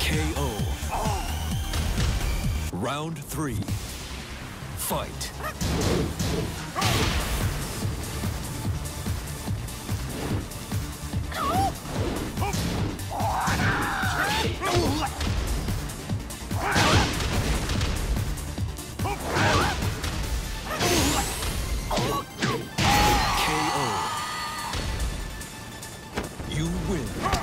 KO round three. Fight. You win.